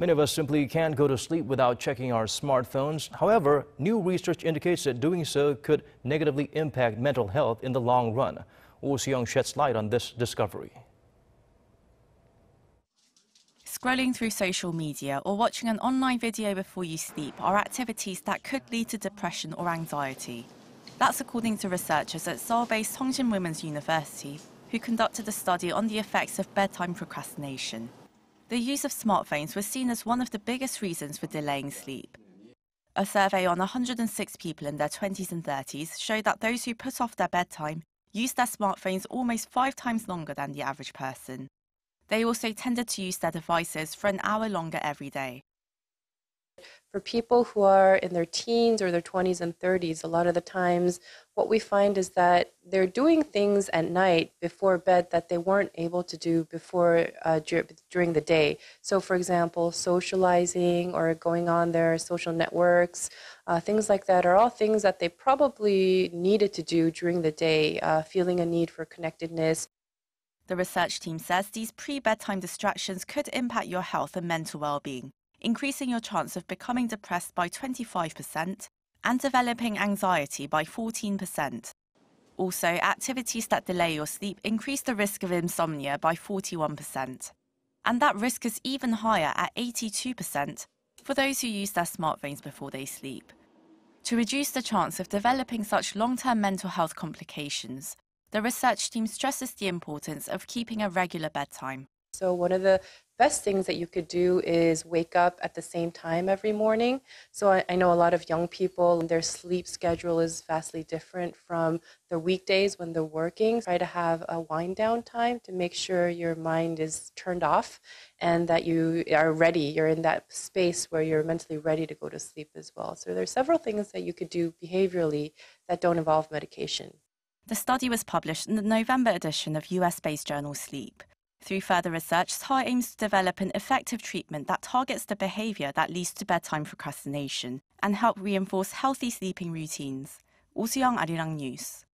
Many of us simply can't go to sleep without checking our smartphones. However, new research indicates that doing so could negatively impact mental health in the long run. Woo Seong sheds light on this discovery. Scrolling through social media or watching an online video before you sleep are activities that could lead to depression or anxiety. That's according to researchers at Seoul-based Sungshin Women's University, who conducted a study on the effects of bedtime procrastination. The use of smartphones was seen as one of the biggest reasons for delaying sleep. A survey on 106 people in their 20s and 30s showed that those who put off their bedtime used their smartphones almost five times longer than the average person. They also tended to use their devices for an hour longer every day. For people who are in their teens or their 20s and 30s, a lot of the times what we find is that they're doing things at night before bed that they weren't able to do before uh, during the day. So, for example, socializing or going on their social networks, uh, things like that are all things that they probably needed to do during the day, uh, feeling a need for connectedness. The research team says these pre bedtime distractions could impact your health and mental well being increasing your chance of becoming depressed by 25% and developing anxiety by 14%. Also, activities that delay your sleep increase the risk of insomnia by 41%. And that risk is even higher at 82% for those who use their smartphones before they sleep. To reduce the chance of developing such long term mental health complications, the research team stresses the importance of keeping a regular bedtime. So, one of the best things that you could do is wake up at the same time every morning. So, I, I, know a lot of young people, their sleep schedule is vastly different from the weekdays when they're working. Try to have a wind down time to make sure your mind is turned off and that you are ready. You're in that space where you're mentally ready to go to sleep as well. So, there are several things that you could do behaviorally that don't involve medication. The study was published in the November edition of US based journal Sleep. Through further research, STAR aims to develop an effective treatment that targets the behavior that leads to bedtime procrastination and help reinforce healthy sleeping routines. Oh Soo-young, Arirang News.